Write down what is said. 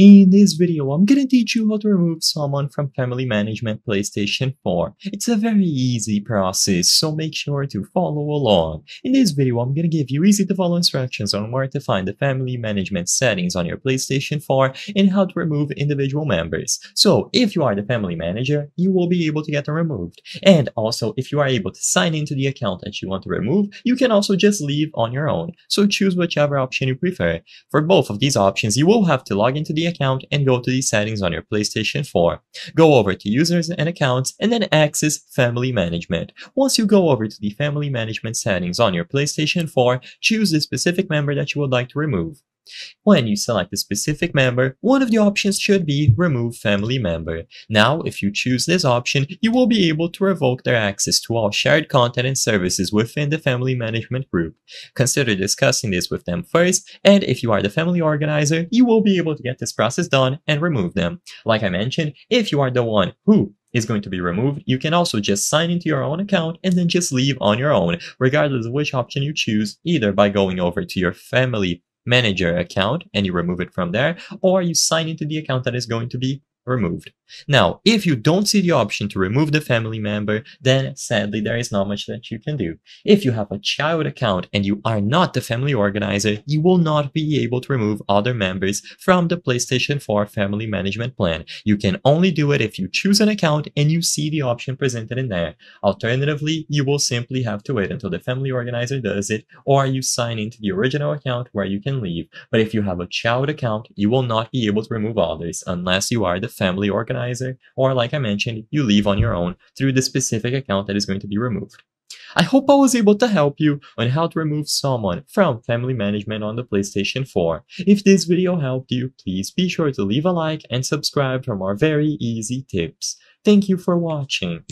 In this video, I'm gonna teach you how to remove someone from Family Management PlayStation 4. It's a very easy process, so make sure to follow along. In this video, I'm gonna give you easy to follow instructions on where to find the Family Management settings on your PlayStation 4 and how to remove individual members. So, if you are the Family Manager, you will be able to get them removed. And also, if you are able to sign into the account that you want to remove, you can also just leave on your own. So choose whichever option you prefer. For both of these options, you will have to log into the the account and go to the settings on your PlayStation 4. Go over to users and accounts and then access family management. Once you go over to the family management settings on your PlayStation 4, choose the specific member that you would like to remove. When you select a specific member, one of the options should be Remove Family Member. Now, if you choose this option, you will be able to revoke their access to all shared content and services within the Family Management group. Consider discussing this with them first, and if you are the family organizer, you will be able to get this process done and remove them. Like I mentioned, if you are the one who is going to be removed, you can also just sign into your own account and then just leave on your own, regardless of which option you choose, either by going over to your family manager account and you remove it from there, or you sign into the account that is going to be removed. Now, if you don't see the option to remove the family member, then sadly there is not much that you can do. If you have a child account and you are not the family organizer, you will not be able to remove other members from the PlayStation 4 family management plan. You can only do it if you choose an account and you see the option presented in there. Alternatively, you will simply have to wait until the family organizer does it or you sign into the original account where you can leave. But if you have a child account, you will not be able to remove others unless you are the family organizer, or like I mentioned, you leave on your own through the specific account that is going to be removed. I hope I was able to help you on how to remove someone from family management on the PlayStation 4. If this video helped you, please be sure to leave a like and subscribe for more very easy tips. Thank you for watching.